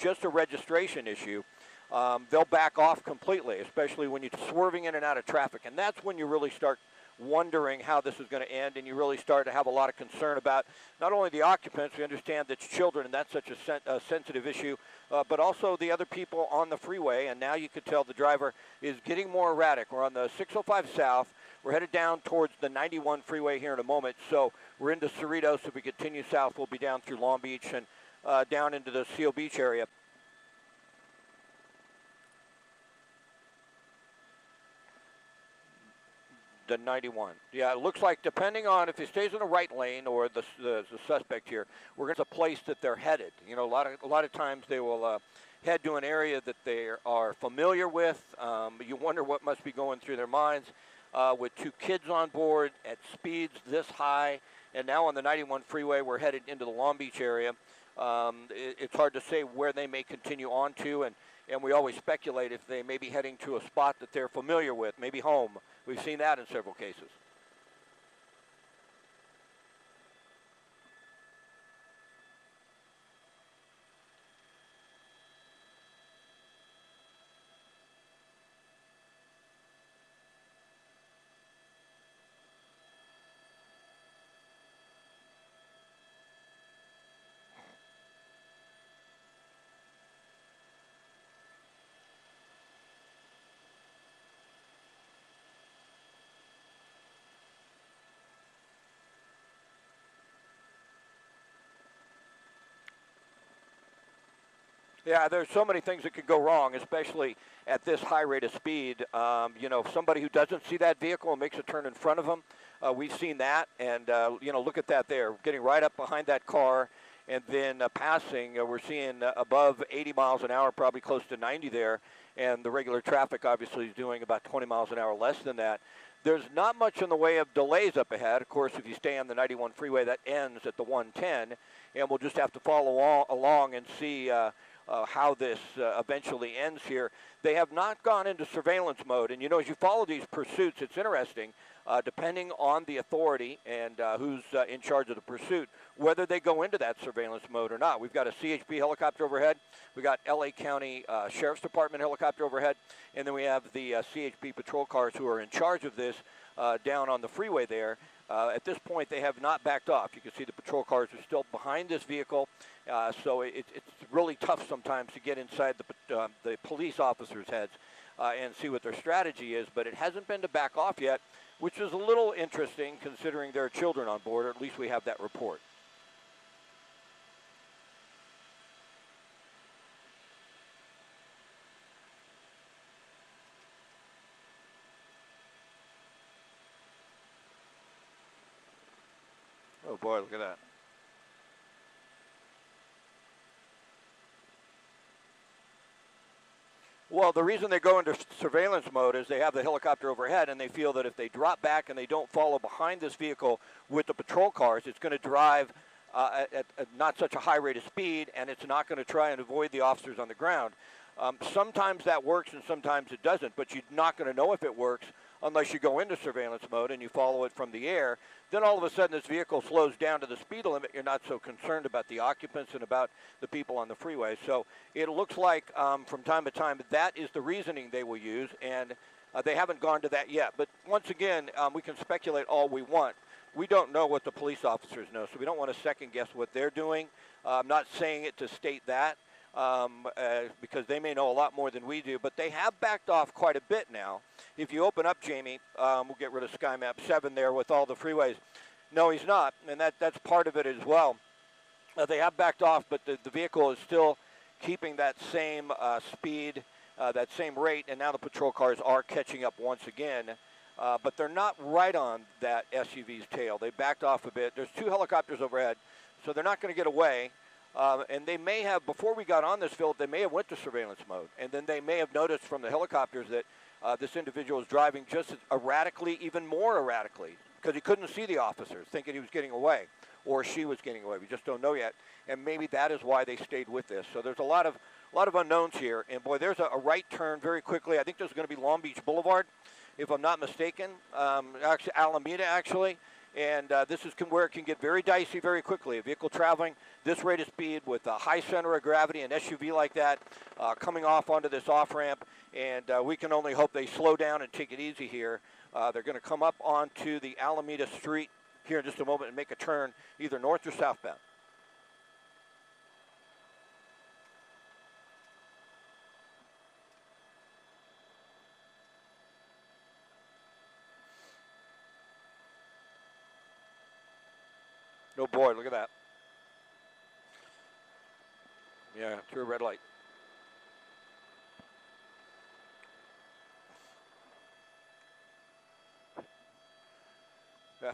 just a registration issue, um, they'll back off completely, especially when you're swerving in and out of traffic. And that's when you really start wondering how this is going to end, and you really start to have a lot of concern about not only the occupants, we understand that children, and that's such a, sen- a sensitive issue, uh, but also the other people on the freeway. And now you could tell the driver is getting more erratic. We're on the 605 South. We're headed down towards the 91 freeway here in a moment. So we're into Cerritos. If we continue south, we'll be down through Long Beach and uh, down into the Seal Beach area. the 91. Yeah, it looks like depending on if he stays in the right lane or the, the, the suspect here, we're going to a place that they're headed. You know, a lot of a lot of times they will uh, head to an area that they are familiar with. Um, you wonder what must be going through their minds. Uh, with two kids on board at speeds this high, and now on the 91 freeway, we're headed into the Long Beach area. Um, it, it's hard to say where they may continue on to, and, and we always speculate if they may be heading to a spot that they're familiar with, maybe home. We've seen that in several cases. Yeah, there's so many things that could go wrong, especially at this high rate of speed. Um, you know, somebody who doesn't see that vehicle and makes a turn in front of them, uh, we've seen that. And, uh, you know, look at that there, getting right up behind that car and then uh, passing. Uh, we're seeing uh, above 80 miles an hour, probably close to 90 there. And the regular traffic obviously is doing about 20 miles an hour less than that. There's not much in the way of delays up ahead. Of course, if you stay on the 91 freeway, that ends at the 110. And we'll just have to follow along and see uh, uh, how this uh, eventually ends here. They have not gone into surveillance mode. And you know, as you follow these pursuits, it's interesting, uh, depending on the authority and uh, who's uh, in charge of the pursuit, whether they go into that surveillance mode or not. We've got a CHP helicopter overhead. We've got LA County uh, Sheriff's Department helicopter overhead. And then we have the CHP patrol cars who are in charge of this down on the freeway there. Uh, at this point, they have not backed off. You can see the patrol cars are still behind this vehicle, uh, so it, it's really tough sometimes to get inside the, uh, the police officers' heads uh, and see what their strategy is. But it hasn't been to back off yet, which is a little interesting considering there are children on board, or at least we have that report. Boy, look at that. Well, the reason they go into surveillance mode is they have the helicopter overhead and they feel that if they drop back and they don't follow behind this vehicle with the patrol cars, it's going to drive uh, at, at, not such a high rate of speed and it's not going to try and avoid the officers on the ground. Um, sometimes that works and sometimes it doesn't, but you're not going to know if it works unless you go into surveillance mode and you follow it from the air. Then all of a sudden this vehicle slows down to the speed limit. You're not so concerned about the occupants and about the people on the freeway. So it looks like um, from time to time that is the reasoning they will use, and uh, they haven't gone to that yet. But once again, um, we can speculate all we want. We don't know what the police officers know, so we don't want to second guess what they're doing. Uh, I'm not saying it to state that um, uh, because they may know a lot more than we do, but they have backed off quite a bit now. If you open up, Jamie, um, we'll get rid of SkyMap 7 there with all the freeways. No, he's not, and that, that's part of it as well. Uh, they have backed off, but the, the vehicle is still keeping that same uh, speed, uh, that same rate, and now the patrol cars are catching up once again. Uh, but they're not right on that SUV's tail. They backed off a bit. There's two helicopters overhead, so they're not going to get away. Um, and they may have, before we got on this field, they may have went to surveillance mode. And then they may have noticed from the helicopters that uh, this individual is driving just erratically, even more erratically, because he couldn't see the officers, thinking he was getting away, or she was getting away. We just don't know yet. And maybe that is why they stayed with this. So there's a lot of a lot of unknowns here. And boy, there's a, a right turn very quickly. I think there's going to be Long Beach Boulevard, if I'm not mistaken. Um, actually, Alameda, actually and uh, this is can, where it can get very dicey very quickly. A vehicle traveling this rate of speed with a high center of gravity, an SUV like that, uh, coming off onto this off ramp, and uh, we can only hope they slow down and take it easy here. Uh, they're going to come up onto the Alameda Street here in just a moment and make a turn either north or southbound. Boy, look at that. Yeah, true red light. Yeah.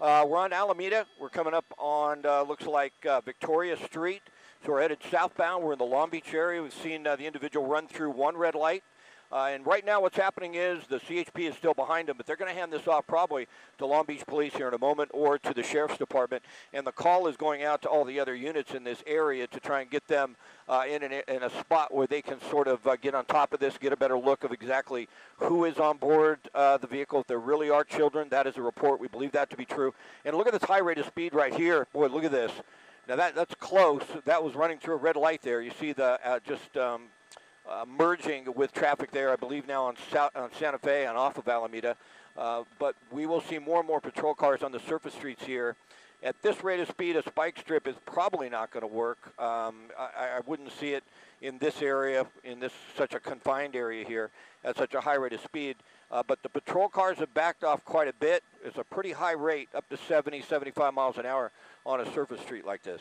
Uh, we're on Alameda. We're coming up on, uh, looks like uh, Victoria Street. So we're headed southbound. We're in the Long Beach area. We've seen uh, the individual run through one red light. Uh, and right now what's happening is the CHP is still behind them, but they're going to hand this off probably to Long Beach Police here in a moment or to the Sheriff's Department. And the call is going out to all the other units in this area to try and get them uh, in, an, in a spot where they can sort of uh, get on top of this, get a better look of exactly who is on board uh, the vehicle. If there really are children, that is a report. We believe that to be true. And look at this high rate of speed right here. Boy, look at this. Now that, that's close. That was running through a red light there. You see the uh, just um, uh, merging with traffic there, I believe now on, South, on Santa Fe and off of Alameda. Uh, but we will see more and more patrol cars on the surface streets here. At this rate of speed, a spike strip is probably not going to work. Um, I, I, wouldn't see it in this area, in this such a confined area here, at such a high rate of speed. Uh, but the patrol cars have backed off quite a bit. It's a pretty high rate, up to 70, 75 miles an hour on a surface street like this.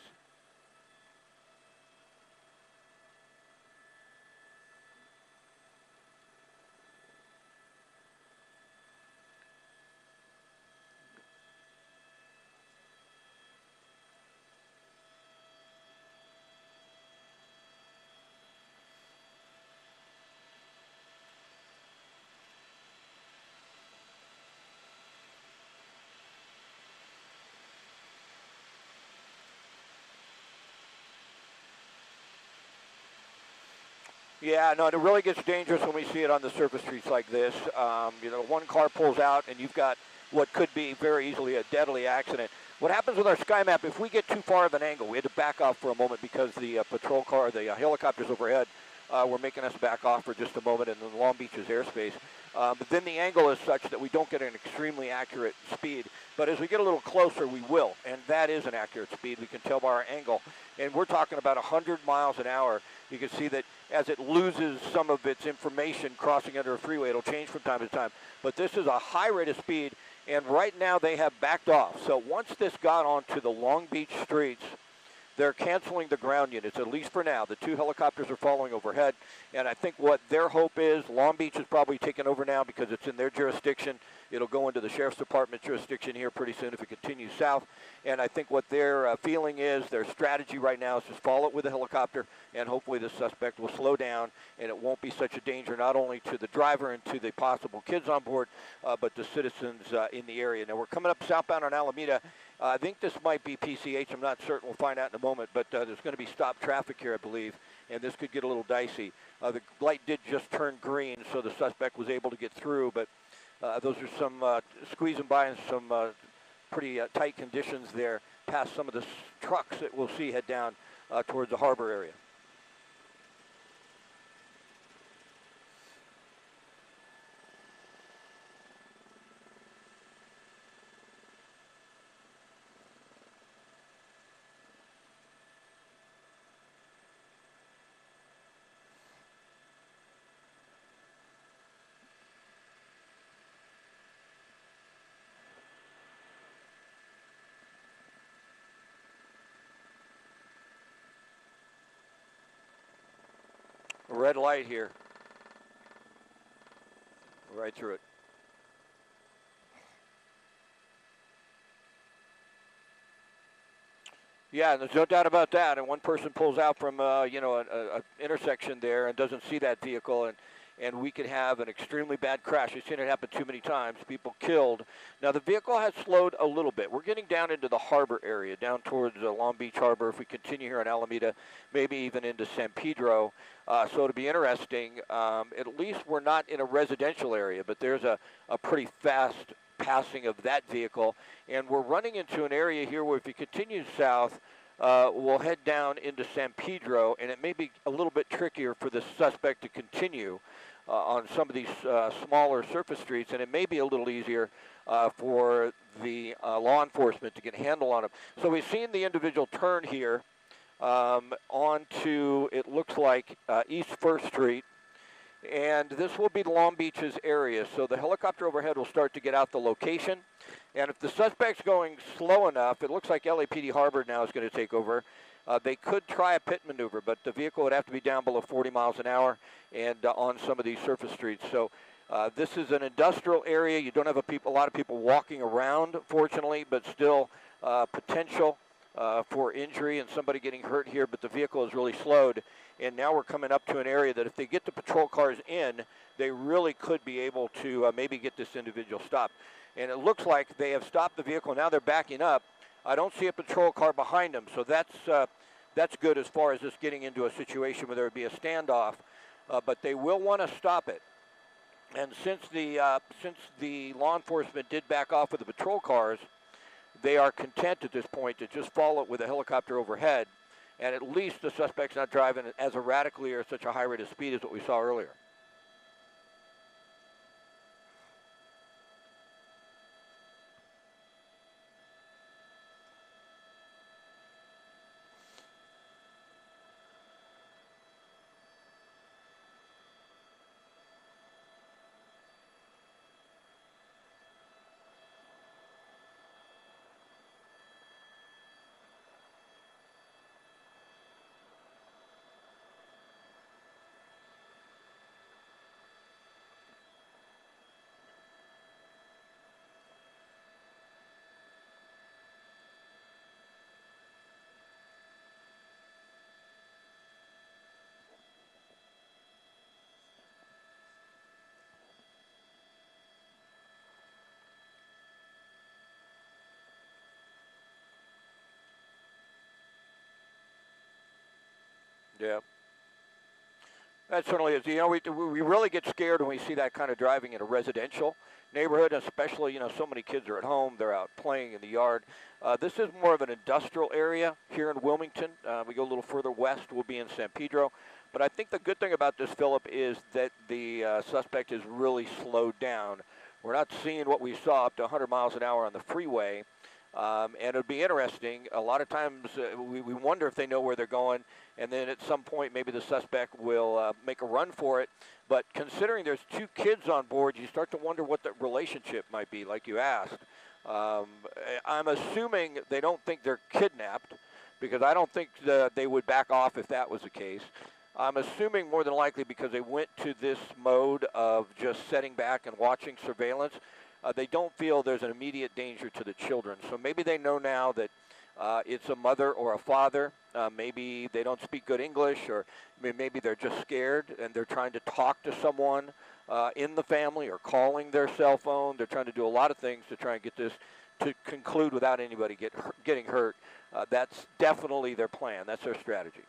Yeah, no, it really gets dangerous when we see it on the surface streets like this. Um, you know, one car pulls out and you've got what could be very easily a deadly accident. What happens with our sky map, if we get too far of an angle, we had to back off for a moment because the uh, patrol car, the uh, helicopters overhead uh, were making us back off for just a moment in the Long Beach's airspace. Uh, but then the angle is such that we don't get an extremely accurate speed. But as we get a little closer, we will, and that is an accurate speed. We can tell by our angle. And we're talking about 100 miles an hour. You can see that as it loses some of its information crossing under a freeway. It'll change from time to time. But this is a high rate of speed, and right now they have backed off. So once this got onto the Long Beach streets, they're canceling the ground units, at least for now. The two helicopters are following overhead, and I think what their hope is, Long Beach is probably taken over now because it's in their jurisdiction. It'll go into the Sheriff's Department jurisdiction here pretty soon if it continues south. And I think what their uh, feeling is, their strategy right now is just follow it with a helicopter, and hopefully the suspect will slow down, and it won't be such a danger not only to the driver and to the possible kids on board, uh, but to citizens uh, in the area. Now we're coming up southbound on Alameda. I think this might be PCH. I'm not certain. We'll find out in a moment. But uh, there's going to be stop traffic here, I believe, and this could get a little dicey. Uh, the light did just turn green, so the suspect was able to get through. But those are some uh, squeezing by in some uh, pretty tight conditions there past some of the trucks that we'll see head down towards the harbor area. Red light here. Right through it. Yeah, there's no doubt about that. And one person pulls out from uh, you know an intersection there and doesn't see that vehicle, and and we could have an extremely bad crash. We've seen it happen too many times. People killed. Now the vehicle has slowed a little bit. We're getting down into the harbor area, down towards uh, Long Beach Harbor. If we continue here in Alameda, maybe even into San Pedro. Uh, so it'll be interesting. Um, at least we're not in a residential area, but there's a, a pretty fast passing of that vehicle, and we're running into an area here where if you continue south. Uh, we'll head down into San Pedro, and it may be a little bit trickier for the suspect to continue uh, on some of these uh, smaller surface streets, and it may be a little easier uh, for the law enforcement to get a handle on him. So we've seen the individual turn here um, onto, it looks like, East First Street, and this will be Long Beach's area. So the helicopter overhead will start to get out the location. And if the suspect's going slow enough, it looks like LAPD Harbor now is going to take over. Uh, they could try a pit maneuver, but the vehicle would have to be down below 40 miles an hour and uh, on some of these surface streets. So uh, this is an industrial area. You don't have a, people, a lot of people walking around, fortunately, but still uh, potential uh, for injury and somebody getting hurt here. But the vehicle is really slowed, and now we're coming up to an area that if they get the patrol cars in, they really could be able to uh, maybe get this individual stopped. And it looks like they have stopped the vehicle. Now they're backing up. I don't see a patrol car behind them, so that's uh, that's good as far as this getting into a situation where there would be a standoff. Uh, but they will want to stop it. And since the uh, since the law enforcement did back off with the patrol cars, they are content at this point to just follow it with a helicopter overhead, and at least the suspect's not driving as erratically or such a high rate of speed as what we saw earlier. Yeah. That certainly is. You know, we, we really get scared when we see that kind of driving in a residential neighborhood, especially, you know, so many kids are at home, they're out playing in the yard. Uh, this is more of an industrial area here in Wilmington. Uh, we go a little further west, we'll be in San Pedro. But I think the good thing about this, Philip, is that the uh, suspect is really slowed down. We're not seeing what we saw up to 100 miles an hour on the freeway. Um, and it would be interesting. A lot of times uh, we, we wonder if they know where they're going, and then at some point maybe the suspect will uh, make a run for it. But considering there's two kids on board, you start to wonder what the relationship might be, like you asked. Um, I'm assuming they don't think they're kidnapped, because I don't think the, they would back off if that was the case. I'm assuming more than likely because they went to this mode of just setting back and watching surveillance uh, they don't feel there's an immediate danger to the children. So maybe they know now that uh, it's a mother or a father. Uh, maybe they don't speak good English, or maybe they're just scared and they're trying to talk to someone uh, in the family or calling their cell phone. They're trying to do a lot of things to try and get this to conclude without anybody get, getting hurt. Uh, that's definitely their plan. That's their strategy.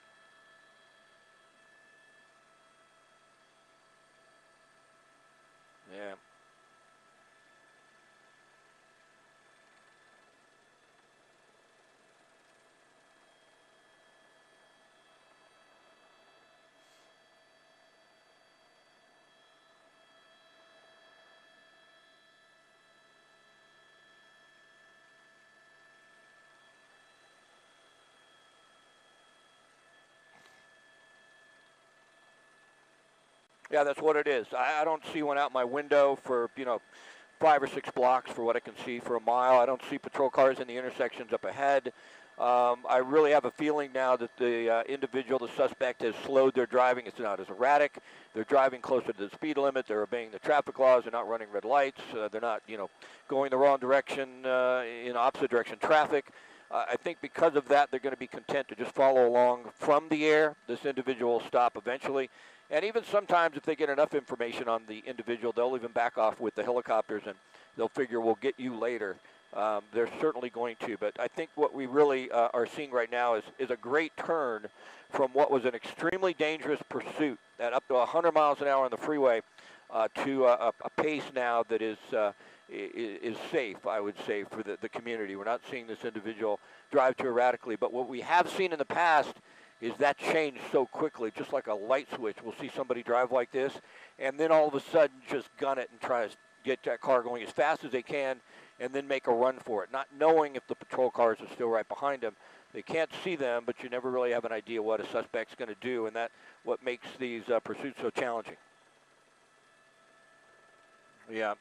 Yeah. Yeah, that's what it is. I, I don't see one out my window for, you know, five or six blocks for what I can see for a mile. I don't see patrol cars in the intersections up ahead. Um, I really have a feeling now that the uh, individual, the suspect, has slowed their driving. It's not as erratic. They're driving closer to the speed limit. They're obeying the traffic laws. They're not running red lights. Uh, they're not, you know, going the wrong direction uh, in opposite direction traffic. Uh, I think because of that, they're going to be content to just follow along from the air. This individual will stop eventually. And even sometimes, if they get enough information on the individual, they'll even back off with the helicopters and they'll figure we'll get you later. Um, they're certainly going to. But I think what we really uh, are seeing right now is, is a great turn from what was an extremely dangerous pursuit at up to 100 miles an hour on the freeway uh, to a, a, pace now that is, uh, is, safe, I would say, for the, the community. We're not seeing this individual drive too erratically. But what we have seen in the past is that change so quickly, just like a light switch. We'll see somebody drive like this, and then all of a sudden just gun it and try to get that car going as fast as they can, and then make a run for it, not knowing if the patrol cars are still right behind them. They can't see them, but you never really have an idea what a suspect's going to do, and that what makes these uh, pursuits so challenging. Yeah.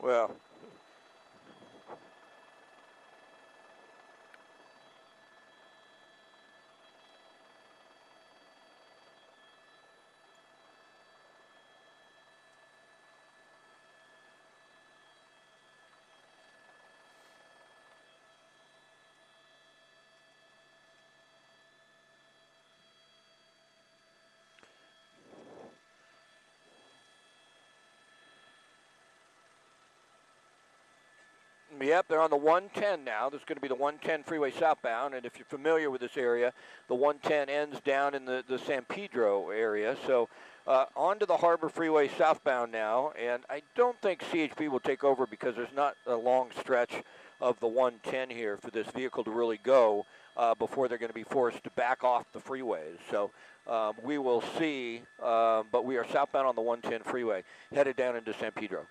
Well, Yep, they're on the 110 now. This is going to be the 110 freeway southbound, and if you're familiar with this area, the 110 ends down in the, the San Pedro area. So uh, onto the Harbor Freeway southbound now, and I don't think CHP will take over because there's not a long stretch of the 110 here for this vehicle to really go uh, before they're going to be forced to back off the freeways. So um, we will see, um, but we are southbound on the 110 freeway, headed down into San Pedro.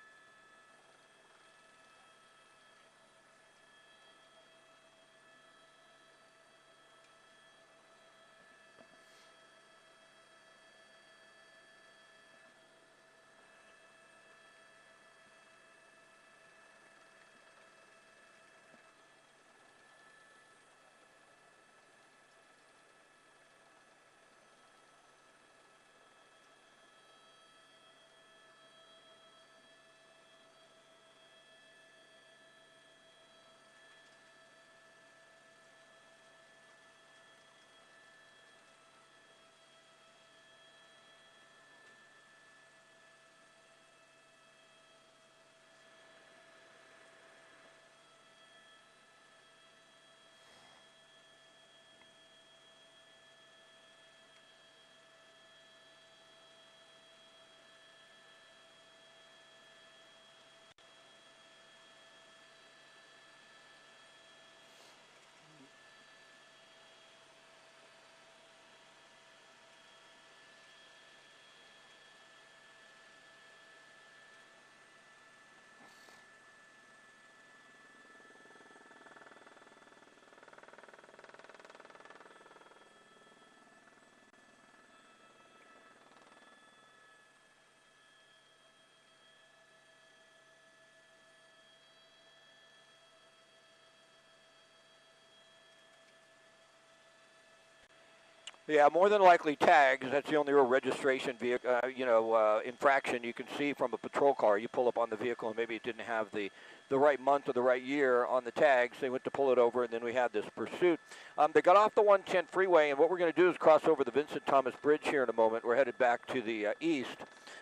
Yeah, more than likely tags. That's the only real registration vehicle, uh, you know, uh, infraction you can see from a patrol car. You pull up on the vehicle and maybe it didn't have the, the right month or the right year on the tags. They went to pull it over and then we had this pursuit. Um, they got off the 110 freeway and what we're going to do is cross over the Vincent Thomas Bridge here in a moment. We're headed back to the uh, east,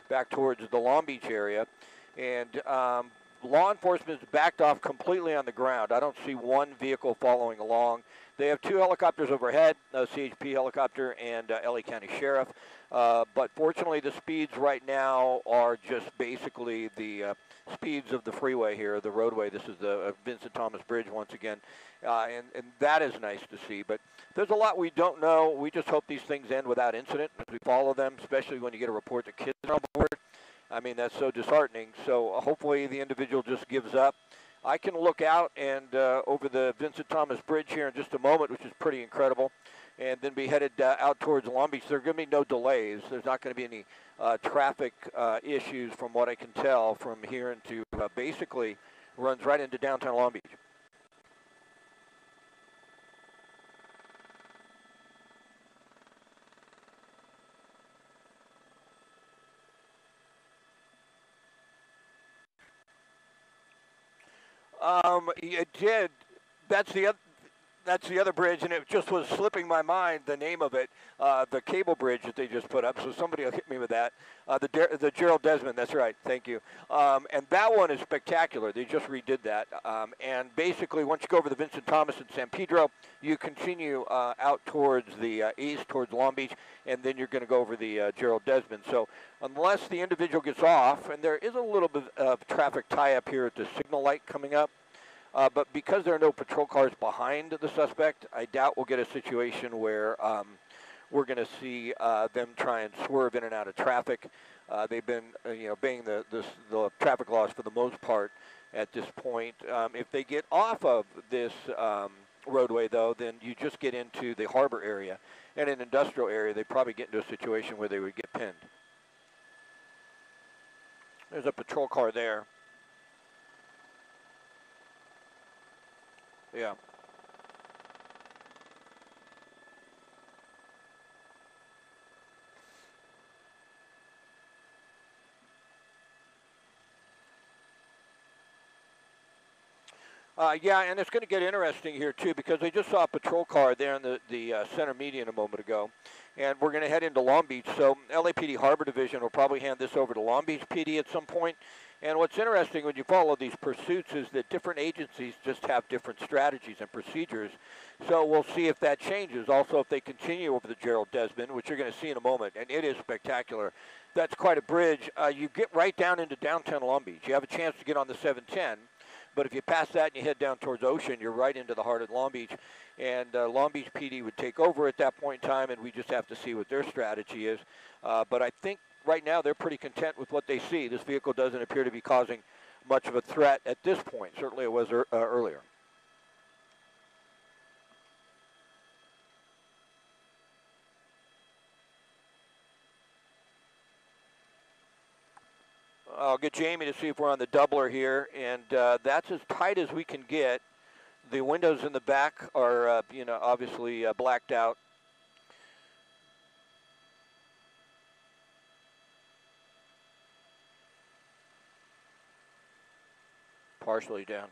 back towards the Long Beach area. And um, law enforcement is backed off completely on the ground. I don't see one vehicle following along. They have two helicopters overhead, a CHP helicopter and uh, LA County Sheriff. Uh, but fortunately, the speeds right now are just basically the uh, speeds of the freeway here, the roadway. This is the uh, Vincent Thomas Bridge once again, uh, and, and that is nice to see. But there's a lot we don't know. We just hope these things end without incident as we follow them, especially when you get a report that kids are on board. I mean, that's so disheartening. So uh, hopefully the individual just gives up. I can look out and uh, over the Vincent Thomas Bridge here in just a moment, which is pretty incredible, and then be headed uh, out towards Long Beach. There are going to be no delays. There's not going to be any uh, traffic uh, issues from what I can tell from here into uh, basically runs right into downtown Long Beach. Um, it did. That's the that's the other bridge, and it just was slipping my mind the name of it, uh, the cable bridge that they just put up. So somebody will hit me with that. Uh, the the Gerald Desmond, that's right. Thank you. Um, and that one is spectacular. They just redid that. Um, and basically, once you go over the Vincent Thomas and San Pedro, you continue uh, out towards the uh, east, towards Long Beach, and then you're going to go over the uh, Gerald Desmond. So unless the individual gets off, and there is a little bit of traffic tie-up here at the signal light coming up. Uh, but because there are no patrol cars behind the suspect, I doubt we'll get a situation where um, we're going to see uh, them try and swerve in and out of traffic. Uh, they've been, uh, you know, being the, the, traffic laws for the most part at this point. Um, if they get off of this um, roadway, though, then you just get into the harbor area. And in industrial area, they probably get into a situation where they would get pinned. There's a patrol car there. Yeah. Uh, yeah, and it's going to get interesting here too because I just saw a patrol car there in the the uh, center median a moment ago, and we're going to head into Long Beach. So LAPD Harbor Division will probably hand this over to Long Beach PD at some point, and what's interesting when you follow these pursuits is that different agencies just have different strategies and procedures. So we'll see if that changes. Also, if they continue over the Gerald Desmond, which you're going to see in a moment, and it is spectacular. That's quite a bridge. Uh, you get right down into downtown Long Beach. You have a chance to get on the 710. But if you pass that and you head down towards Ocean, you're right into the heart of Long Beach. And uh, Long Beach PD would take over at that point in time, and we just have to see what their strategy is. Uh, but I think right now they're pretty content with what they see. This vehicle doesn't appear to be causing much of a threat at this point. Certainly it was er, uh, earlier. I'll get Jamie to see if we're on the doubler here, and uh, that's as tight as we can get. The windows in the back are, uh, you know, obviously uh, blacked out. Partially down.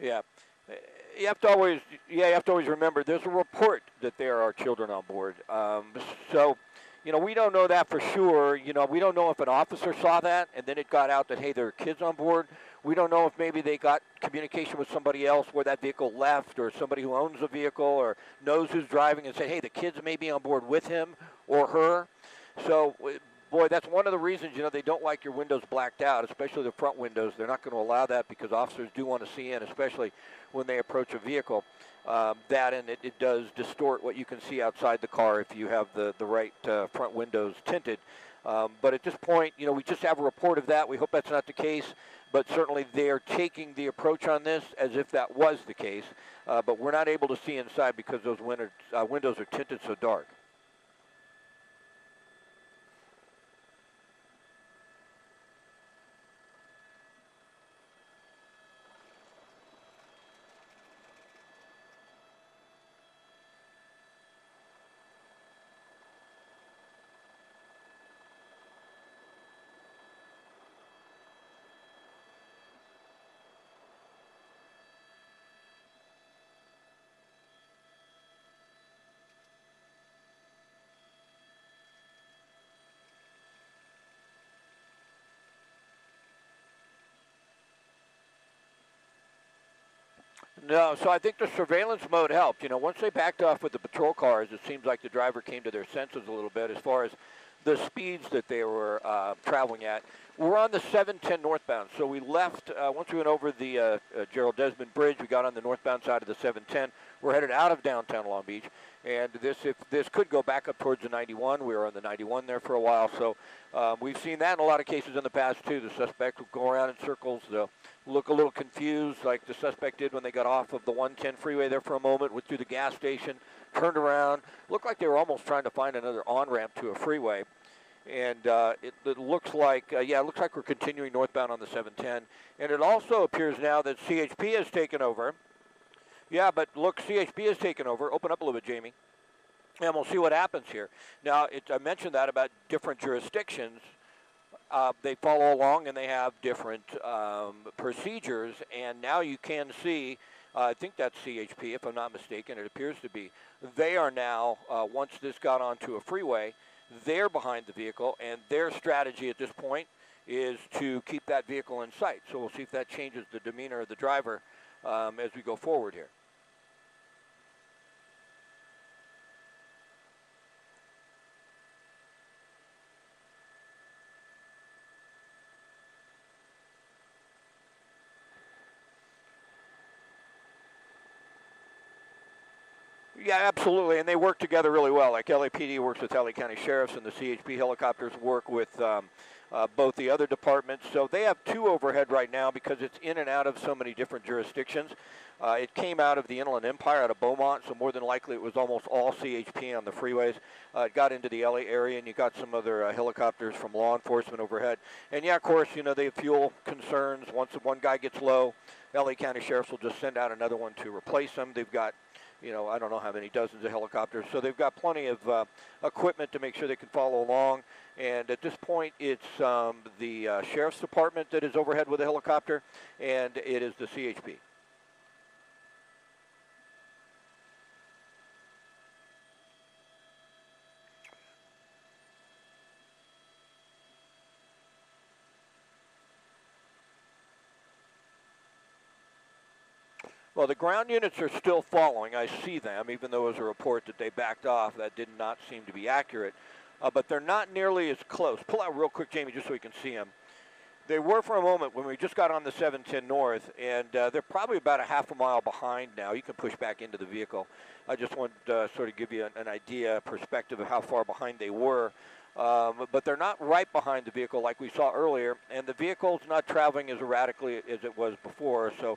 Yeah. You have to always, yeah, you have to always remember there's a report that there are children on board. Um, so you know, we don't know that for sure. You know, we don't know if an officer saw that and then it got out that, hey, there are kids on board. We don't know if maybe they got communication with somebody else where that vehicle left or somebody who owns the vehicle or knows who's driving and say, hey, the kids may be on board with him or her. So, boy, that's one of the reasons, you know, they don't like your windows blacked out, especially the front windows. They're not going to allow that because officers do want to see in, especially when they approach a vehicle um, that and it, it, does distort what you can see outside the car if you have the, the right uh, front windows tinted. Um, but at this point, you know, we just have a report of that. We hope that's not the case, but certainly they are taking the approach on this as if that was the case. Uh, but we're not able to see inside because those uh, windows are tinted so dark. No, so I think the surveillance mode helped. You know, once they backed off with the patrol cars, it seems like the driver came to their senses a little bit as far as the speeds that they were uh, traveling at. We're on the 710 northbound, so we left, uh, once we went over the uh, uh Gerald Desmond Bridge, we got on the northbound side of the 710. We're headed out of downtown Long Beach, and this if this could go back up towards the 91. We were on the 91 there for a while, so um, we've seen that in a lot of cases in the past too. The suspect will go around in circles. They'll look a little confused, like the suspect did when they got off of the 110 freeway there for a moment, went through the gas station, turned around, looked like they were almost trying to find another on ramp to a freeway. and uh, it, it, looks like uh, yeah, it looks like we're continuing northbound on the 710. And it also appears now that CHP has taken over. Yeah, but look, CHP has taken over. Open up a little bit, Jamie, and we'll see what happens here. Now, it, I mentioned that about different jurisdictions. Uh, they follow along and they have different um, procedures, and now you can see. Uh, I think that's CHP, if I'm not mistaken. It appears to be. They are now, uh, once this got onto a freeway, they're behind the vehicle, and their strategy at this point is to keep that vehicle in sight. So we'll see if that changes the demeanor of the driver um, as we go forward here. Yeah, absolutely, and they work together really well. Like LAPD works with LA County Sheriffs, and the CHP helicopters work with um, uh, both the other departments. So they have two overhead right now because it's in and out of so many different jurisdictions. Uh, it came out of the Inland Empire out of Beaumont, so more than likely it was almost all CHP on the freeways. Uh, it got into the LA area, and you got some other uh, helicopters from law enforcement overhead. And yeah, of course, you know they have fuel concerns. Once one guy gets low, LA County Sheriffs will just send out another one to replace them. They've got you know, I don't know how many dozens of helicopters. So they've got plenty of uh, equipment to make sure they can follow along. And at this point, it's um, the uh, Sheriff's Department that is overhead with a helicopter, and it is the CHP. Well, the ground units are still following. I see them, even though it was a report that they backed off. That did not seem to be accurate. Uh, but they're not nearly as close. Pull out real quick, Jamie, just so we can see them. They were for a moment when we just got on the 710 North, and uh, they're probably about a half a mile behind now. You can push back into the vehicle. I just want to uh, sort of give you an, an idea, perspective of how far behind they were. Um, but they're not right behind the vehicle like we saw earlier, and the vehicle's not traveling as erratically as it was before. So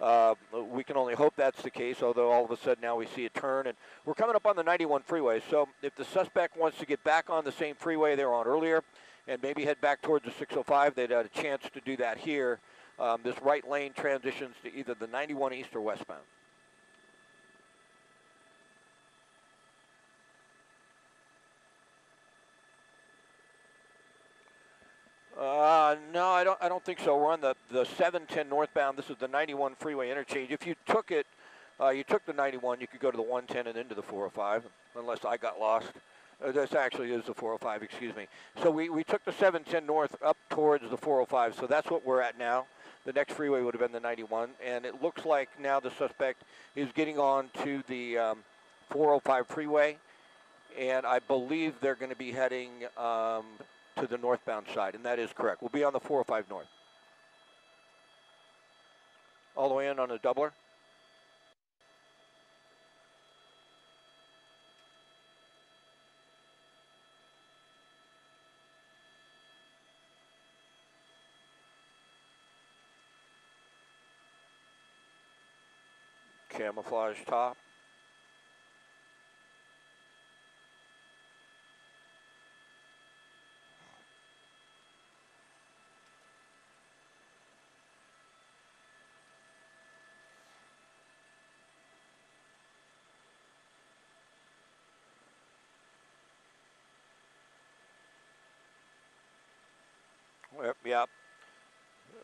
uh, we can only hope that's the case, although all of a sudden now we see a turn. And we're coming up on the 91 freeway. So if the suspect wants to get back on the same freeway they were on earlier and maybe head back towards the 605, they'd have a chance to do that here. Um, this right lane transitions to either the 91 east or westbound. Uh, no, I don't. I don't think so. We're on the the 710 northbound. This is the 91 freeway interchange. If you took it, uh, you took the 91, you could go to the 110 and into the 405, unless I got lost. Uh, this actually is the 405. Excuse me. So we we took the 710 north up towards the 405. So that's what we're at now. The next freeway would have been the 91, and it looks like now the suspect is getting on to the um, 405 freeway, and I believe they're going to be heading. Um, to the northbound side, and that is correct. We'll be on the 405 north. All the way in on a doubler. Camouflage top. Yep.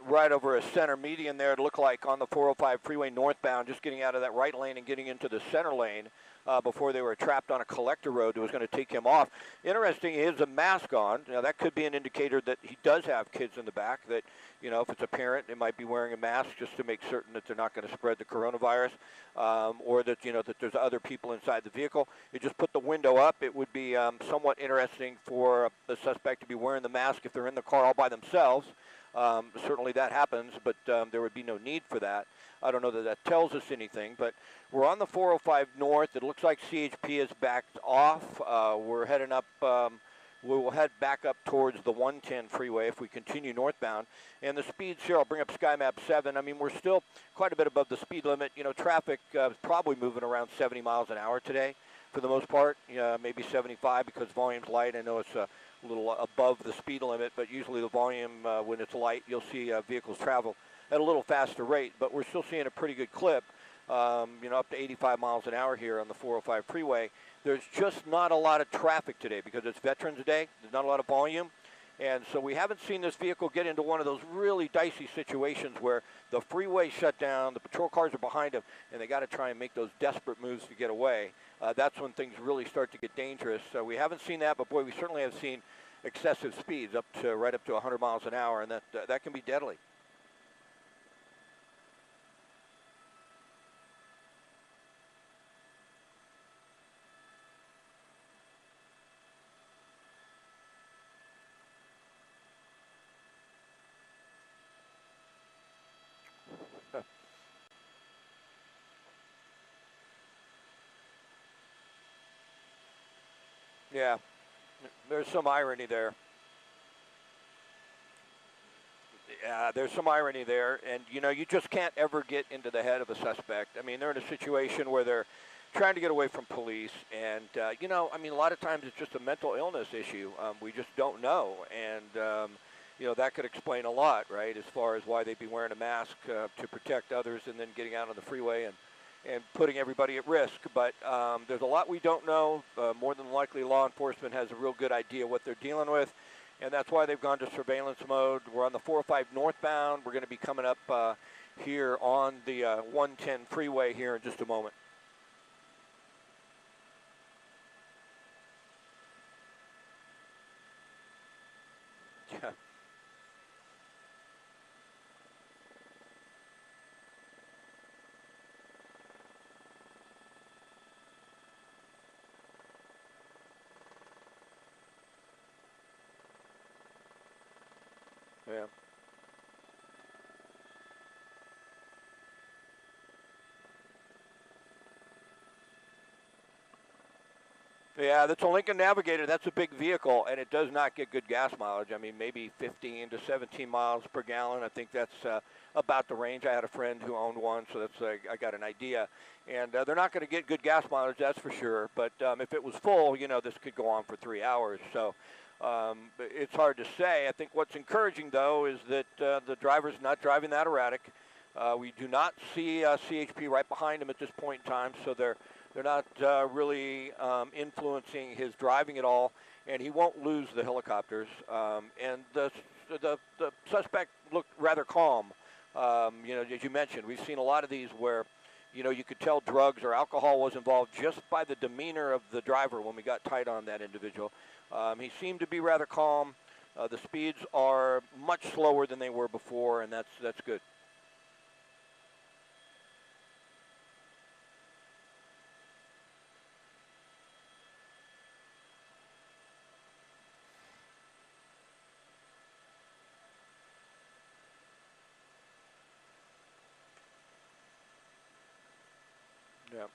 Right over a center median there, it looked like on the 405 freeway northbound, just getting out of that right lane and getting into the center lane uh, before they were trapped on a collector road that was going to take him off. Interesting, he has a mask on. Now, that could be an indicator that he does have kids in the back, that, you know, if it's a parent, they might be wearing a mask just to make certain that they're not going to spread the coronavirus, um, or that, you know, that there's other people inside the vehicle. You just put the window up. It would be um, somewhat interesting for the suspect to be wearing the mask if they're in the car all by themselves. Um, certainly that happens, but um, there would be no need for that. I don't know that that tells us anything, but we're on the 405 north. It looks like CHP is backed off. Uh, we're heading up. Um, we will head back up towards the 110 freeway if we continue northbound. And the speeds here, I'll bring up SkyMap 7. I mean, we're still quite a bit above the speed limit. You know, traffic uh, is probably moving around 70 miles an hour today for the most part. Yeah, maybe 75 because volume's light. I know it's a little above the speed limit, but usually the volume uh, when it's light, you'll see uh, vehicles travel at a little faster rate. But we're still seeing a pretty good clip. Um, you know, up to 85 miles an hour here on the 405 freeway. There's just not a lot of traffic today because it's Veterans Day. There's not a lot of volume. And so we haven't seen this vehicle get into one of those really dicey situations where the freeway shut down, the patrol cars are behind them, and they got to try and make those desperate moves to get away. Uh, that's when things really start to get dangerous. So we haven't seen that, but boy, we certainly have seen excessive speeds up to right up to 100 miles an hour, and that that can be deadly. Yeah, there's some irony there. Yeah, there's some irony there, and you know, you just can't ever get into the head of a suspect. I mean, they're in a situation where they're trying to get away from police, and uh, you know, I mean, a lot of times it's just a mental illness issue. Um, we just don't know, and um, you know, that could explain a lot, right? As far as why they'd be wearing a mask uh, to protect others, and then getting out on the freeway and and putting everybody at risk. But um, there's a lot we don't know. Uh, more than likely, law enforcement has a real good idea what they're dealing with, and that's why they've gone to surveillance mode. We're on the 405 northbound. We're going to be coming up uh, here on the uh, 110 freeway here in just a moment. Yeah. Yeah. Yeah, that's a Lincoln Navigator. That's a big vehicle, and it does not get good gas mileage. I mean, maybe 15 to 17 miles per gallon. I think that's uh, about the range. I had a friend who owned one, so that's uh, I got an idea. And uh, they're not going to get good gas mileage, that's for sure. But um, if it was full, you know, this could go on for three hours. So um, it's hard to say. I think what's encouraging, though, is that uh, the driver's not driving that erratic. Uh, we do not see uh, CHP right behind him at this point in time, so they're they're not uh, really um, influencing his driving at all, and he won't lose the helicopters. Um, and the, the the suspect looked rather calm. Um, you know, as you mentioned, we've seen a lot of these where you know, you could tell drugs or alcohol was involved just by the demeanor of the driver when we got tight on that individual. Um, he seemed to be rather calm. Uh, the speeds are much slower than they were before, and that's that's good. Yeah.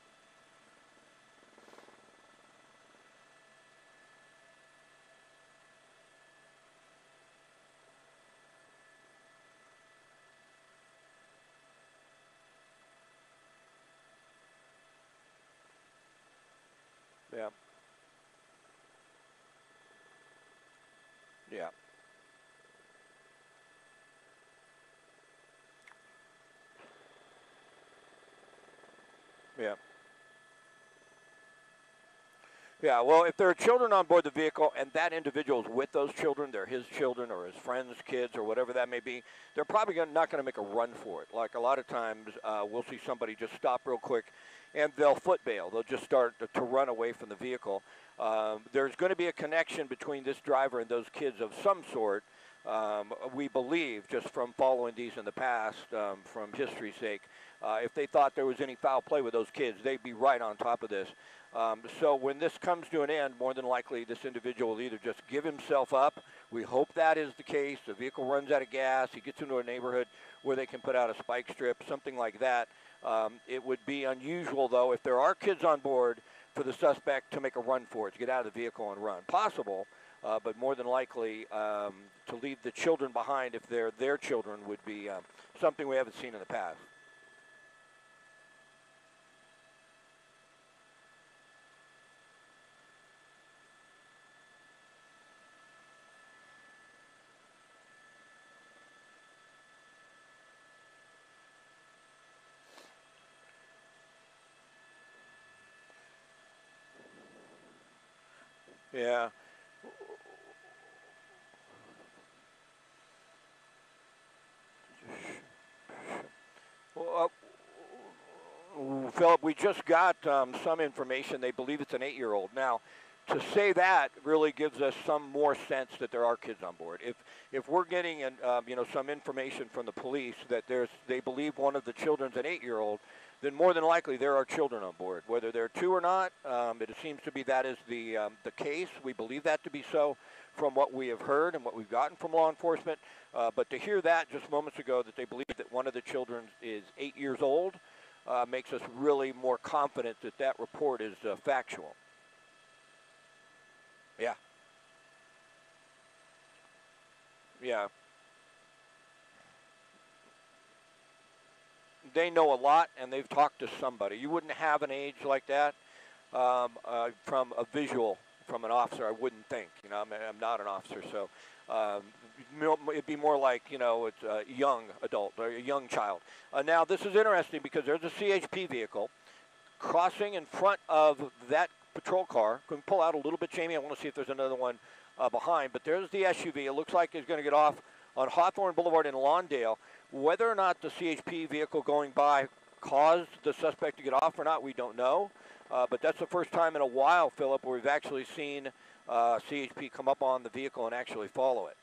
Yeah. Yeah. Yeah. Yeah, well, if there are children on board the vehicle and that individual is with those children, they're his children or his friends' kids or whatever that may be, they're probably gonna, not going to make a run for it. Like a lot of times, uh, we'll see somebody just stop real quick and they'll foot bail. They'll just start to, to run away from the vehicle. Um, there's going to be a connection between this driver and those kids of some sort. Um, we believe, just from following these in the past, um, from history's sake, uh, if they thought there was any foul play with those kids, they'd be right on top of this. Um, so when this comes to an end, more than likely this individual will either just give himself up. We hope that is the case. The vehicle runs out of gas. He gets into a neighborhood where they can put out a spike strip, something like that. Um, it would be unusual, though, if there are kids on board, for the suspect to make a run for it, to get out of the vehicle and run. Possible, uh, but more than likely um, to leave the children behind if they're their children would be um, something we haven't seen in the past. Yeah. Well, uh, Philip, we just got um, some information. They believe it's an eight-year-old. Now, to say that really gives us some more sense that there are kids on board. If if we're getting an, um, you know some information from the police that there's they believe one of the children's an eight-year-old, then more than likely there are children on board. Whether they're two or not, um, it seems to be that is the um, the case. We believe that to be so from what we have heard and what we've gotten from law enforcement. Uh, but to hear that just moments ago that they believe that one of the children is eight years old uh, makes us really more confident that that report is uh, factual. Yeah. Yeah. They know a lot, and they've talked to somebody. You wouldn't have an age like that um, uh, from a visual from an officer. I wouldn't think. You know, I'm, I'm not an officer, so um, it'd be more like you know it's a young adult or a young child. Uh, now this is interesting because there's a CHP vehicle crossing in front of that patrol car. Can pull out a little bit, Jamie? I want to see if there's another one uh, behind. But there's the SUV. It looks like it's going to get off on Hawthorne Boulevard in Lawndale. Whether or not the CHP vehicle going by caused the suspect to get off or not, we don't know. Uh, but that's the first time in a while, Philip, where we've actually seen uh, CHP come up on the vehicle and actually follow it.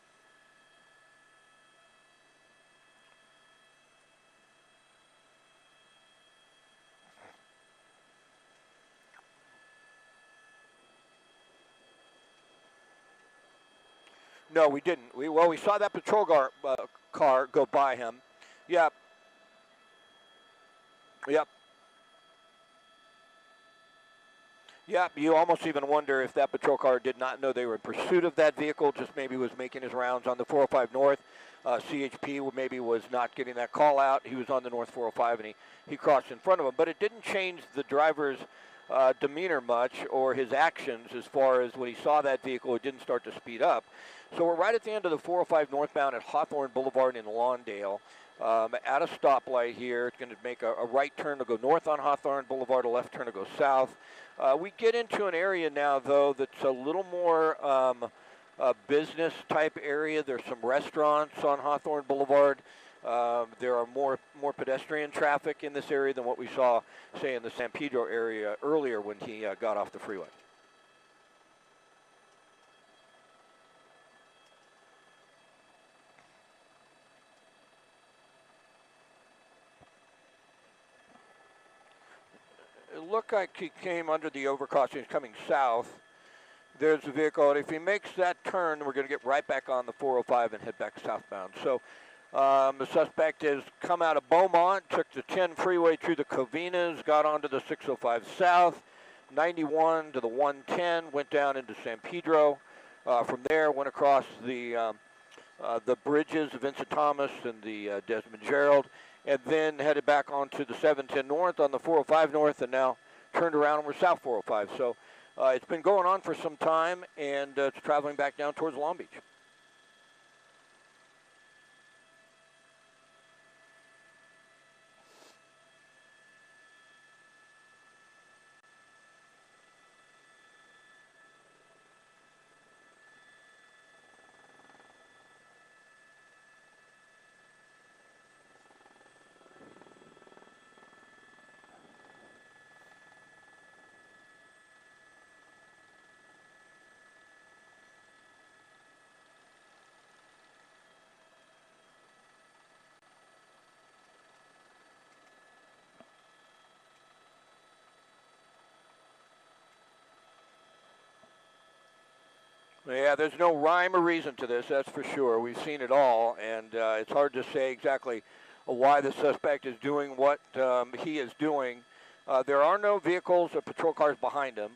No, we didn't. We well, we saw that patrol car, uh, car go by him. Yep. Yep. Yep. You almost even wonder if that patrol car did not know they were in pursuit of that vehicle, just maybe was making his rounds on the 405 North. Uh, CHP maybe was not getting that call out. He was on the North 405 and he, he crossed in front of him. But it didn't change the driver's uh, demeanor much or his actions as far as when he saw that vehicle, it didn't start to speed up. So we're right at the end of the 405 northbound at Hawthorne Boulevard in Lawndale. Um, at a stoplight here, it's going to make a, a, right turn to go north on Hawthorne Boulevard, a left turn to go south. Uh, we get into an area now, though, that's a little more um, a business type area. There's some restaurants on Hawthorne Boulevard. Um, there are more more pedestrian traffic in this area than what we saw, say, in the San Pedro area earlier when he uh, got off the freeway. Looked like he came under the overcrossing. He's coming south. There's the vehicle. And if he makes that turn, we're going to get right back on the 405 and head back southbound. So um, the suspect has come out of Beaumont, took the 10 freeway through the Covinas, got onto the 605 South, 91 to the 110, went down into San Pedro. Uh, from there, went across the um, uh, the bridges of Vincent Thomas and the uh, Desmond Gerald, and then headed back onto the 710 North on the 405 North, and now turned around and we're South 405. So uh, it's been going on for some time, and uh, it's traveling back down towards Long Beach. Yeah, there's no rhyme or reason to this, that's for sure. We've seen it all, and uh, it's hard to say exactly why the suspect is doing what um, he is doing. Uh, there are no vehicles or patrol cars behind him,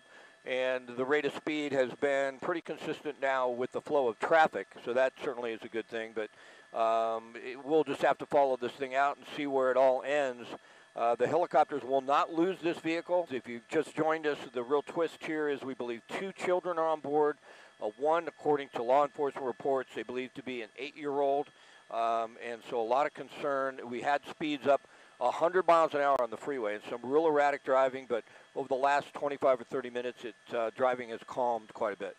and the rate of speed has been pretty consistent now with the flow of traffic, so that certainly is a good thing. But um, it, we'll just have to follow this thing out and see where it all ends. Uh, the helicopters will not lose this vehicle. If you've just joined us, the real twist here is we believe two children are on board. One, according to law enforcement reports, they believe to be an eight-year-old, um, and so a lot of concern. We had speeds up 100 miles an hour on the freeway and some real erratic driving, but over the last 25 or 30 minutes, it uh, driving has calmed quite a bit.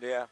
Yeah.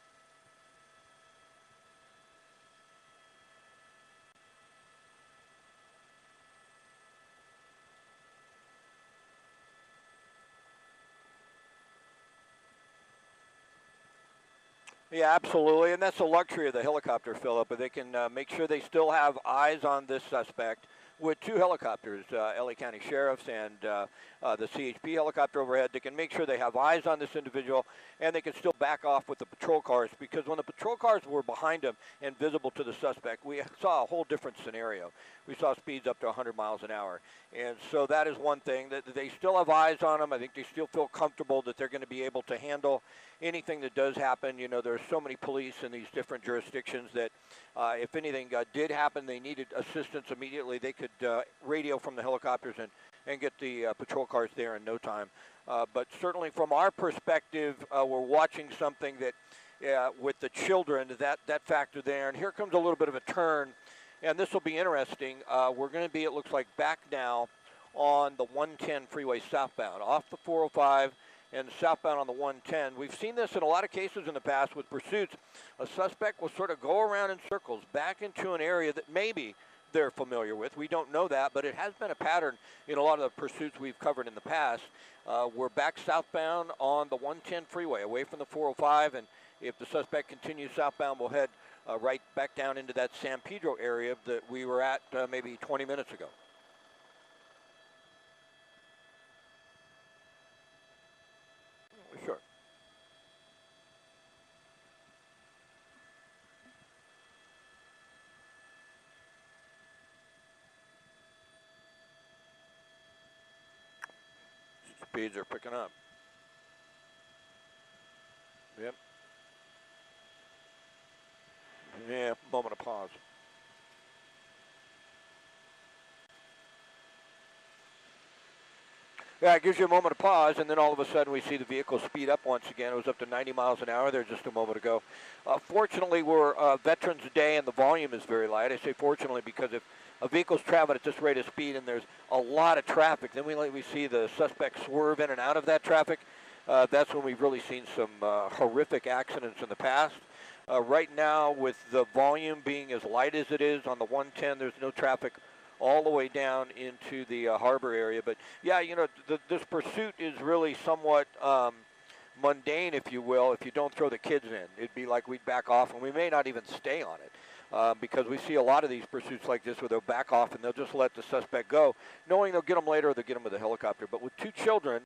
Yeah, absolutely, and that's the luxury of the helicopter, Philip. But they can uh, make sure they still have eyes on this suspect with two helicopters, uh, LA County Sheriff's and uh, uh, the CHP helicopter overhead. They can make sure they have eyes on this individual, and they can still back off with the patrol cars because when the patrol cars were behind him and visible to the suspect, we saw a whole different scenario. We saw speeds up to 100 miles an hour, and so that is one thing that they still have eyes on him. I think they still feel comfortable that they're going to be able to handle anything that does happen. You know, there's so many police in these different jurisdictions that uh, if anything uh, did happen, they needed assistance immediately. They could uh, radio from the helicopters and, and get the uh, patrol cars there in no time. Uh, but certainly from our perspective, uh, we're watching something that with the children, that, that factor there. And here comes a little bit of a turn, and this will be interesting. we're going to be, it looks like, back now on the 110 freeway southbound, off the 405 and southbound on the 110. We've seen this in a lot of cases in the past with pursuits. A suspect will sort of go around in circles back into an area that maybe they're familiar with. We don't know that, but it has been a pattern in a lot of the pursuits we've covered in the past. Uh, we're back southbound on the 110 freeway, away from the 405, and if the suspect continues southbound, we'll head uh, right back down into that San Pedro area that we were at uh, maybe 20 minutes ago. Speeds are picking up. Yep. Yeah, moment of pause. Yeah, it gives you a moment of pause, and then all of a sudden we see the vehicle speed up once again. It was up to 90 miles an hour there just a moment ago. Uh, fortunately, we're uh, Veterans Day, and the volume is very light. I say fortunately because if a vehicle's traveling at this rate of speed and there's a lot of traffic, then we, we see the suspect swerve in and out of that traffic. Uh, that's when we've really seen some uh, horrific accidents in the past. Uh, right now, with the volume being as light as it is on the 110, there's no traffic all the way down into the uh, harbor area. But yeah, you know, th- this pursuit is really somewhat um, mundane, if you will, if you don't throw the kids in. It'd be like we'd back off, and we may not even stay on it uh, because we see a lot of these pursuits like this where they'll back off and they'll just let the suspect go, knowing they'll get them later or they'll get them with a helicopter. But with two children,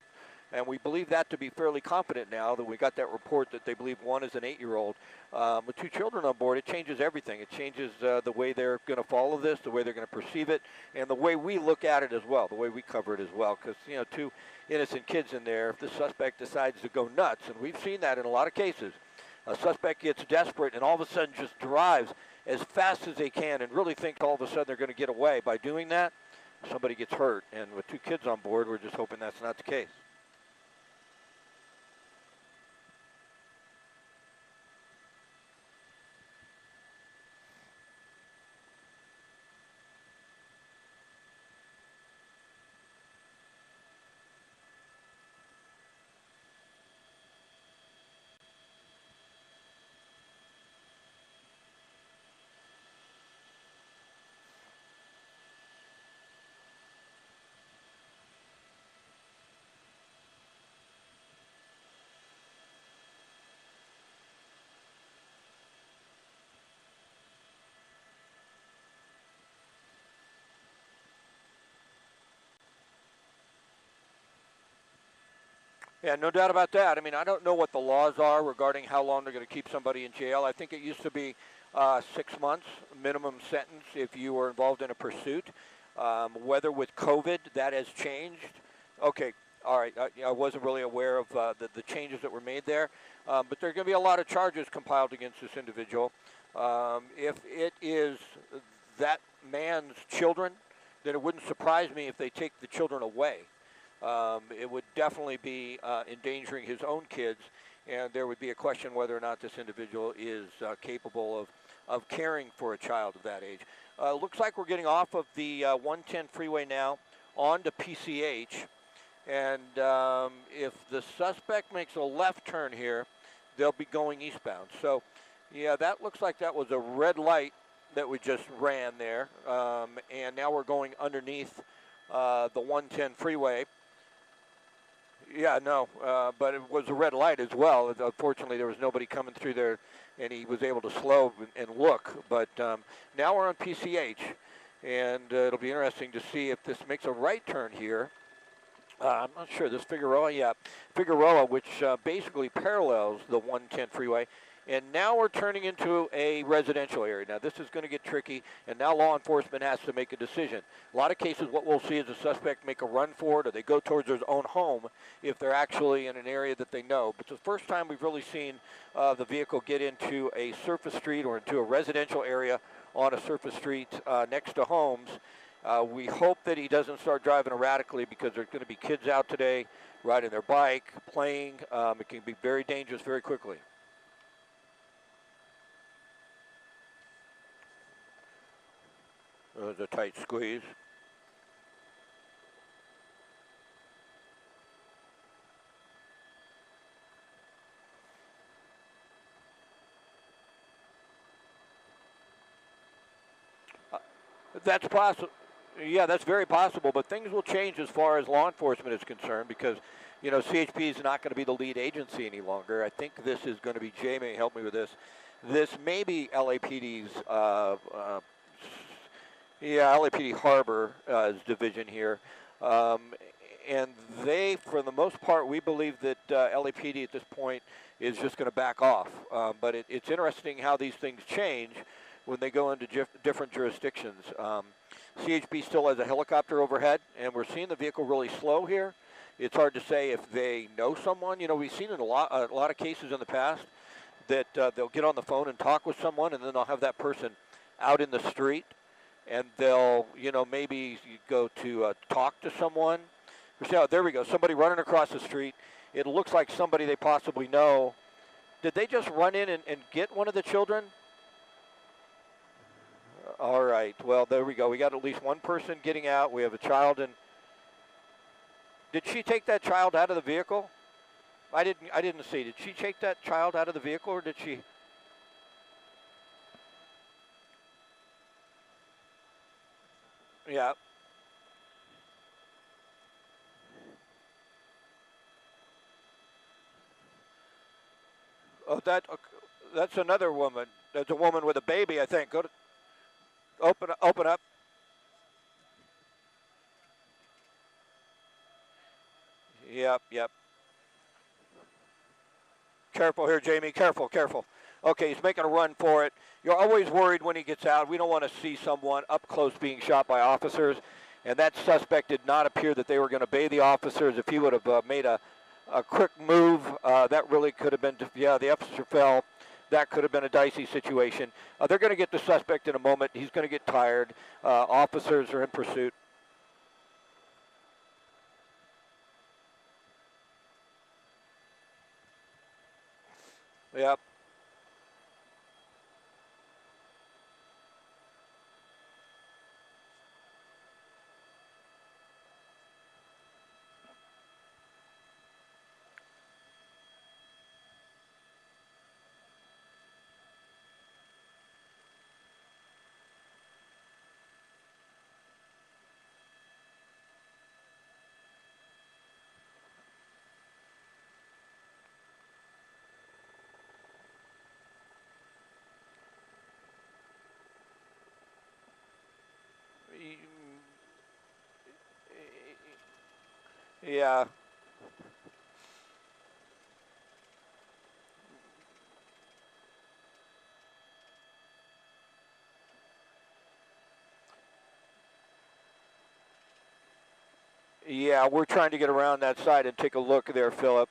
and we believe that to be fairly confident now that we got that report that they believe one is an eight-year-old. Um, with two children on board, it changes everything. It changes uh, the way they're going to follow this, the way they're going to perceive it, and the way we look at it as well, the way we cover it as well. Because you know, two innocent kids in there, if the suspect decides to go nuts, and we've seen that in a lot of cases, a suspect gets desperate and all of a sudden just drives as fast as they can and really think all of a sudden they're going to get away. By doing that, somebody gets hurt. And with two kids on board, we're just hoping that's not the case. Yeah, no doubt about that. I mean, I don't know what the laws are regarding how long they're going to keep somebody in jail. I think it used to be uh, six months minimum sentence if you were involved in a pursuit. Um, whether with COVID that has changed. Okay, all right. I, I wasn't really aware of uh, the, the changes that were made there, um, but there are going to be a lot of charges compiled against this individual. Um, if it is that man's children, then it wouldn't surprise me if they take the children away. Um, it would definitely be uh, endangering his own kids, and there would be a question whether or not this individual is uh, capable of, of caring for a child of that age. Uh, looks like we're getting off of the uh, 110 freeway now onto PCH, and um, if the suspect makes a left turn here, they'll be going eastbound. So, yeah, that looks like that was a red light that we just ran there, um, and now we're going underneath uh, the 110 freeway. Yeah, no, uh, but it was a red light as well. Unfortunately, there was nobody coming through there, and he was able to slow and, look. But um, now we're on PCH, and uh, it'll be interesting to see if this makes a right turn here. Uh, I'm not sure. This Figueroa, yeah, Figueroa, which uh, basically parallels the 110 freeway, and now we're turning into a residential area. Now this is going to get tricky, and now law enforcement has to make a decision. A lot of cases, what we'll see is a suspect make a run for it, or they go towards their own home if they're actually in an area that they know. But it's the first time we've really seen uh, the vehicle get into a surface street or into a residential area on a surface street uh, next to homes. Uh, we hope that he doesn't start driving erratically because there's going to be kids out today riding their bike, playing. Um, it can be very dangerous very quickly. It was a tight squeeze. Uh, that's possible. Yeah, that's very possible, but things will change as far as law enforcement is concerned because, you know, CHP is not going to be the lead agency any longer. I think this is going to be, Jay may help me with this, this may be LAPD's uh, uh, yeah, LAPD Harbor uh, division here. Um, and they, for the most part, we believe that uh, LAPD at this point is just going to back off. Um, but it, it's interesting how these things change when they go into different jurisdictions. Um, CHP still has a helicopter overhead, and we're seeing the vehicle really slow here. It's hard to say if they know someone. You know, we've seen in a lot, a lot of cases in the past that uh, they'll get on the phone and talk with someone, and then they'll have that person out in the street and they'll, you know, maybe you go to uh, talk to someone. Oh, there we go. Somebody running across the street. It looks like somebody they possibly know. Did they just run in and, and get one of the children? All right. Well, there we go. We got at least one person getting out. We have a child and did she take that child out of the vehicle? I didn't I didn't see. Did she take that child out of the vehicle or did she Yeah. Oh, that that's another woman. That's a woman with a baby, I think. Go to open open up. Yep, yep. Careful here, Jamie. Careful, careful. Okay, he's making a run for it. You're always worried when he gets out. We don't want to see someone up close being shot by officers. And that suspect did not appear that they were going to obey the officers. If he would have uh, made a, a quick move, uh, that really could have been, yeah, the officer fell. That could have been a dicey situation. Uh, they're going to get the suspect in a moment. He's going to get tired. Uh, officers are in pursuit. Yep. Yeah. Yeah, we're trying to get around that side and take a look there, Philip.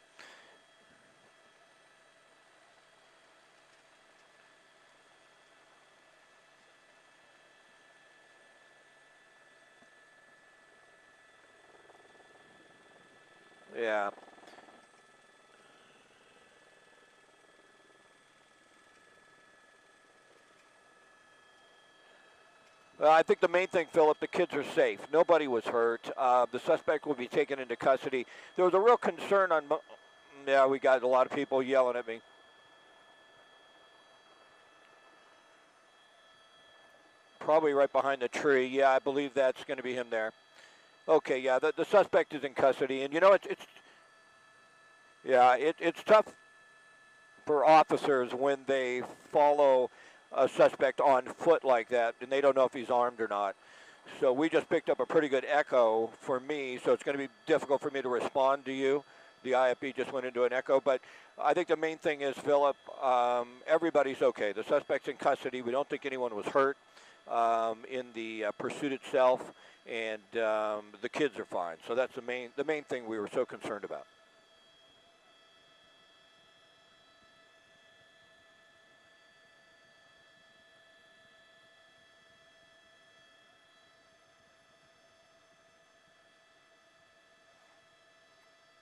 I think the main thing, Philip, the kids are safe. Nobody was hurt. Uh, the suspect will be taken into custody. There was a real concern on. Yeah, we got a lot of people yelling at me. Probably right behind the tree. Yeah, I believe that's going to be him there. Okay, yeah, the, the suspect is in custody, and you know it's it's yeah, it, it's tough for officers when they follow a suspect on foot like that, and they don't know if he's armed or not. So we just picked up a pretty good echo for me, so it's going to be difficult for me to respond to you. The IFB just went into an echo, but I think the main thing is, Philip, um, everybody's okay. The suspect's in custody. We don't think anyone was hurt um, in the uh, pursuit itself, and um, the kids are fine. So that's the main, the main thing we were so concerned about.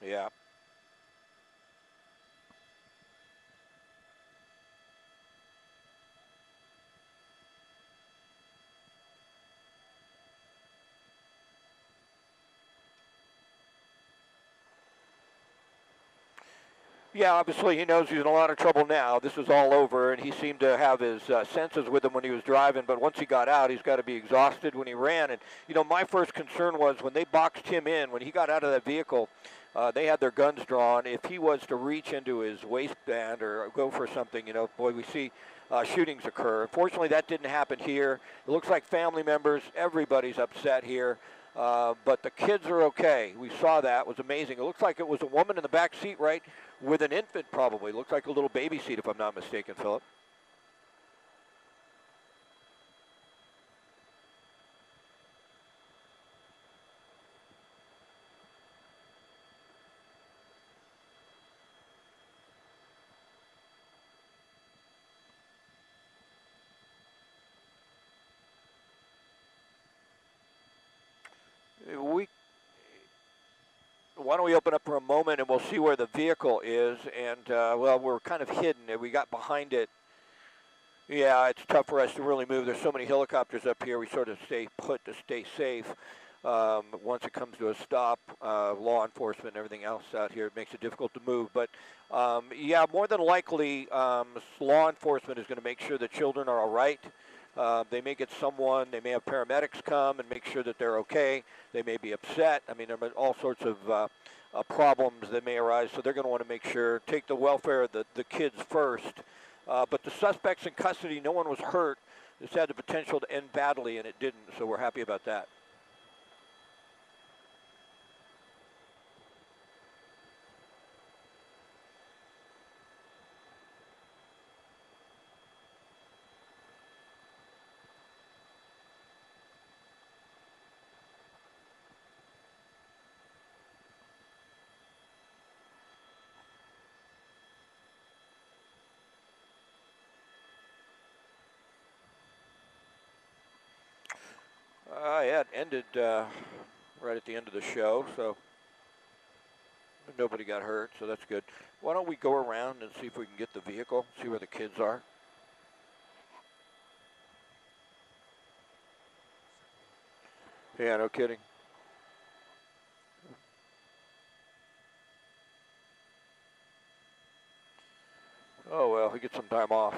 Yeah. Yeah, obviously he knows he's in a lot of trouble now. This is all over, and he seemed to have his uh, senses with him when he was driving. But once he got out, he's got to be exhausted when he ran. And you know, my first concern was when they boxed him in, when he got out of that vehicle, uh, they had their guns drawn. If he was to reach into his waistband or go for something, you know, boy, we see uh, shootings occur. Unfortunately, that didn't happen here. It looks like family members, everybody's upset here. Uh, but the kids are okay. We saw that. It was amazing. It looks like it was a woman in the back seat, right, with an infant probably. Looks like a little baby seat, if I'm not mistaken, Philip. we why don't we open up for a moment and we'll see where the vehicle is and uh, well we're kind of hidden. We got behind it. Yeah it's tough for us to really move. There's so many helicopters up here. We sort of stay put to stay safe. Um, once it comes to a stop uh, law enforcement and everything else out here it makes it difficult to move. But um, yeah more than likely um, law enforcement is going to make sure the children are all right uh, they may get someone, they may have paramedics come and make sure that they're okay. They may be upset. I mean, there are all sorts of uh, uh, problems that may arise, so they're going to want to make sure, take the welfare of the, the kids first. Uh, but the suspects in custody, no one was hurt. This had the potential to end badly, and it didn't, so we're happy about that. It ended uh, right at the end of the show, so nobody got hurt, so that's good. Why don't we go around and see if we can get the vehicle, see where the kids are? Yeah, no kidding. Oh, well, he gets some time off.